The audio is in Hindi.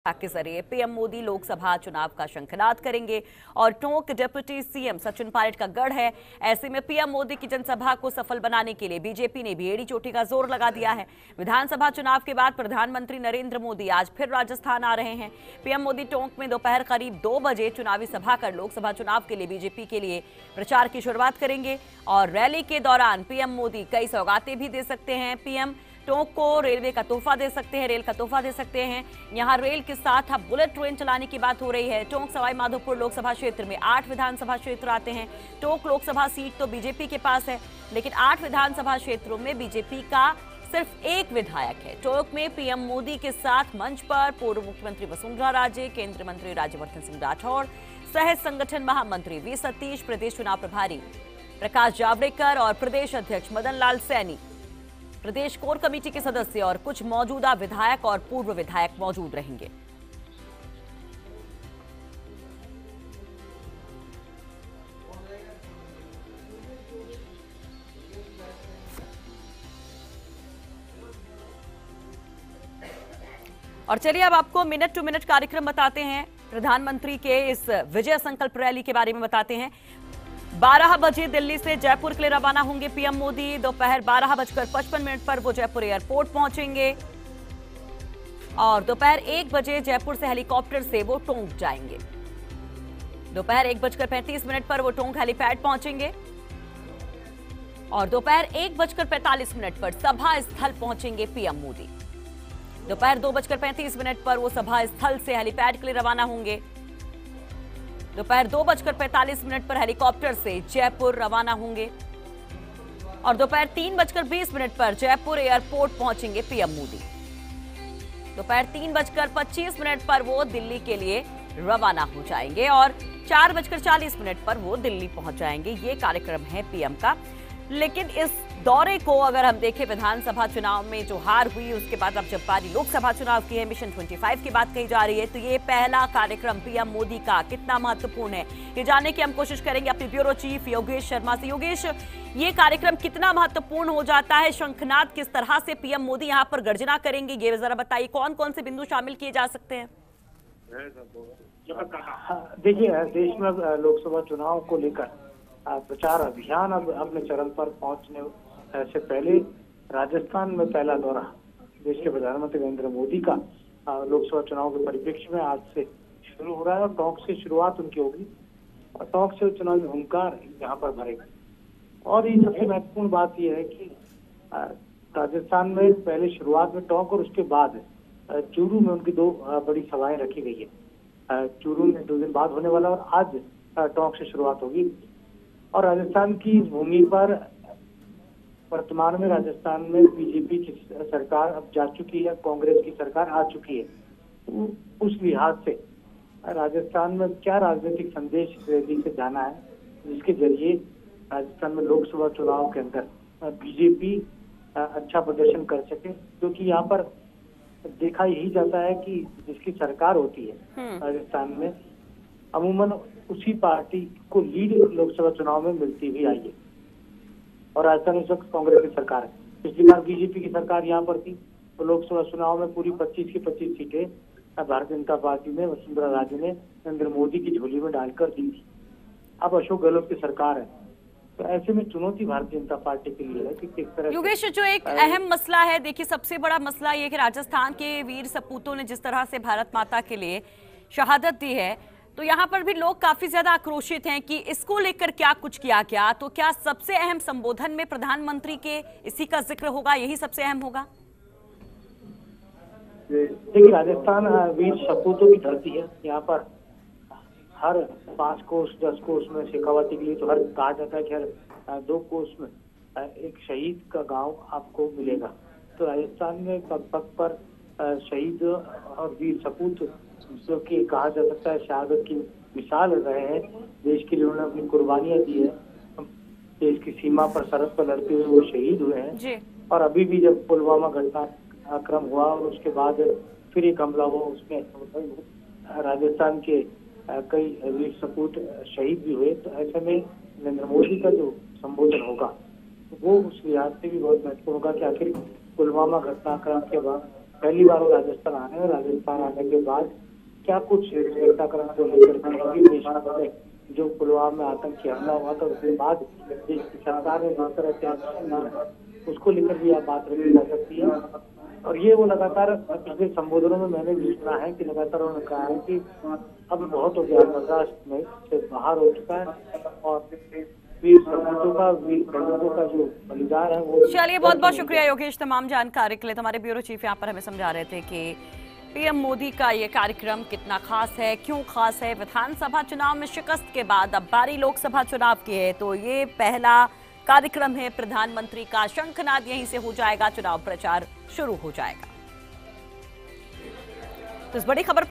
के ज़रिए पीएम मोदी लोकसभा चुनाव का शंखनाद करेंगे और टोंक डिप्टी सीएम सचिन पायलट का गढ़ है। ऐसे में पीएम मोदी की जनसभा को सफल बनाने के लिए बीजेपी ने भी एड़ी चोटी का ज़ोर लगा दिया है। विधानसभा चुनाव के बाद प्रधानमंत्री नरेंद्र मोदी आज फिर राजस्थान आ रहे हैं। पीएम मोदी टोंक में दोपहर करीब दो बजे चुनावी सभा कर लोकसभा चुनाव के लिए बीजेपी के लिए प्रचार की शुरुआत करेंगे और रैली के दौरान पीएम मोदी कई सौगातें भी दे सकते हैं। पीएम टोंक को रेलवे का तोहफा दे सकते हैं, रेल का तोहफा दे सकते हैं। यहाँ रेल के साथ अब बुलेट ट्रेन चलाने की बात हो रही है। टोंक सवाई माधोपुर लोकसभा क्षेत्र में आठ विधानसभा क्षेत्र आते हैं। टोंक लोकसभा सीट तो बीजेपी के पास है, लेकिन आठ विधानसभा क्षेत्रों में बीजेपी का सिर्फ़ एक विधायक है। टोंक में पीएम मोदी के साथ मंच पर पूर्व मुख्यमंत्री वसुंधरा राजे, केंद्रीय मंत्री राज्यवर्धन सिंह राठौड़ सह संगठन महामंत्री वी सतीश, प्रदेश चुनाव प्रभारी प्रकाश जावड़ेकर और प्रदेश अध्यक्ष मदन लाल सैनी। प्रदेश कोर कमेटी के सदस्य और कुछ मौजूदा विधायक और पूर्व विधायक मौजूद रहेंगे। और चलिए अब आपको मिनट टू मिनट कार्यक्रम बताते हैं। प्रधानमंत्री के इस विजय संकल्प रैली के बारे में बताते हैं। 12 बजे दिल्ली से जयपुर के लिए रवाना होंगे पीएम मोदी। दोपहर बारह बजकर पचपन मिनट पर वो जयपुर एयरपोर्ट पहुँचेंगे। और दोपहर एक बजे जयपुर से हेलीकॉप्टर से वो टोंक जाएँगे। दोपहर एक बजकर पैंतीस मिनट पर वो टोंक हेलीपैड पहुँचेंगे। और दोपहर एक बजकर पैंतालीस मिनट पर सभा स्थल पहुँचेंगे पीएम मोदी। दोपहर दो बजकर पैंतीस मिनट पर वो सभा स्थल से हेलीपैड के लिए रवाना होंगे। दोपहर दो बजकर पैंतालीस मिनट पर हेलीकॉप्टर से जयपुर रवाना होंगे। और दोपहर तीन बजकर बीस मिनट पर जयपुर एयरपोर्ट पहुँचेंगे पीएम मोदी। दोपहर तीन बजकर पच्चीस मिनट पर वो दिल्ली के लिए रवाना हो जाएँगे और चार बजकर चालीस मिनट पर वो दिल्ली पहुँच जाएँगे। ये कार्यक्रम है पीएम का। लेकिन इस दौरे को अगर हम देखें, विधानसभा चुनाव में जो हार हुई, उसके बाद अब जब पारी लोकसभा चुनाव की है, मिशन 25 की बात कही जा रही है तो ये पहला कार्यक्रम पीएम मोदी का कितना महत्वपूर्ण है? ये जानने की हम कोशिश करेंगे अपने ब्यूरो चीफ योगेश शर्मा से। योगेश, ये कार्यक्रम कितना महत्वपूर्ण हो जाता है? शंखनाथ किस तरह से पीएम मोदी यहाँ पर गर्जना करेंगे? ये जरा बताइए कौन कौन से बिंदु शामिल किए जा सकते हैं? देखिए, देश में लोकसभा चुनाव को लेकर प्रचार अभियान अब अपने चरण पर पहुँचने से पहले राजस्थान में पहला दौरा देश के प्रधानमंत्री नरेंद्र मोदी का लोकसभा चुनाव के परिप्रेक्ष्य में आज से शुरू हो रहा है और टोंक से शुरुआत उनकी होगी। और टोंक से चुनावी हुंकार यहाँ पर भरेगा। और ये सबसे महत्वपूर्ण बात यह है कि राजस्थान में पहले शुरुआत में टोंक और उसके बाद चूरू में उनकी दो बड़ी सभाएँ रखी गई है। चूरू में दो दिन बाद होने वाला और आज टोंक से शुरुआत होगी। और राजस्थान की भूमि पर वर्तमान में राजस्थान में बीजेपी की सरकार अब जा चुकी है कांग्रेस की सरकार आ चुकी है। उस लिहाज से राजस्थान में क्या राजनीतिक संदेश रैली से जाना है जिसके ज़रिए राजस्थान में लोकसभा चुनाव के अंदर बीजेपी अच्छा प्रदर्शन कर सके क्योंकि यहाँ पर देखा यही जाता है कि जिसकी सरकार होती है राजस्थान में अमूमन उसी पार्टी को लीड लोकसभा चुनाव में मिलती हुई आई है। और राजस्थान इस वक्त कांग्रेस की सरकार है। पिछली बार बीजेपी की सरकार यहाँ पर थी तो लोकसभा चुनाव में पूरी 25 की 25 सीटें भारतीय जनता पार्टी ने वसुंधरा राजे ने नरेंद्र मोदी की झोली में डालकर दी थी। अब अशोक गहलोत की सरकार है। तो ऐसे में चुनौती भारतीय जनता पार्टी के लिए है कि किस तरह योगेश जो एक अहम मसला है देखिए सबसे बड़ा मसला ये कि राजस्थान के वीर सपूतों ने जिस तरह से भारत माता के लिए शहादत दी है तो यहाँ पर भी लोग काफ़ी ज़्यादा आक्रोशित हैं कि इसको लेकर क्या कुछ किया गया। तो क्या सबसे अहम संबोधन में प्रधानमंत्री के इसी का ज़िक्र होगा? यही सबसे अहम होगा। देखिए, राजस्थान वीर सपूतों की धरती है। यहाँ पर हर पाँच कोस, दस कोस में शेखावती के लिए तो हर कहा जाता है कि हर दो कोस में एक शहीद का गाँव आपको मिलेगा। तो राजस्थान में पग पग पर शहीद और वीर सपूत जो कि कहा जा सकता है शहादत की मिसाल रहे हैं। देश के लिए उन्होंने अपनी कुर्बानियाँ दी है। देश की सीमा पर सरहद पर लड़ते हुए वो शहीद हुए हैं। और अभी भी जब पुलवामा घटना आक्रम हुआ और उसके बाद फिर एक हमला हुआ उसमें राजस्थान के कई वीर सपूत शहीद भी हुए तो ऐसे में नरेंद्र मोदी का जो संबोधन होगा वो उस लिहाज से भी बहुत महत्वपूर्ण होगा कि आखिर पुलवामा घटनाक्रम के बाद पहली बार वो राजस्थान आने और राजस्थान आने के बाद क्या कुछ घटनाक्रम को लेकर जो पुलवामा में आतंकी हमला हुआ था, उसके बाद सरकार ने जिस तरह उसको लेकर भी आप बात रखी जा सकती है। और ये वो लगातार पिछले संबोधनों में मैंने भी सुना है कि लगातार उन्होंने कहा है कि अब बहुत हो गया बर्दाश्त में से बाहर हो चुका है और चलिए, बहुत बहुत शुक्रिया योगेश, तमाम जानकारी के लिए। हमारे ब्यूरो चीफ यहाँ पर हमें समझा रहे थे कि पीएम मोदी का ये कार्यक्रम कितना खास है, क्यों खास है? विधानसभा चुनाव में शिकस्त के बाद अब बारी लोकसभा चुनाव की है तो ये पहला कार्यक्रम है। प्रधानमंत्री का शंखनाद यहीं से हो जाएगा, चुनाव प्रचार शुरू हो जाएगा। तो इस बड़ी खबर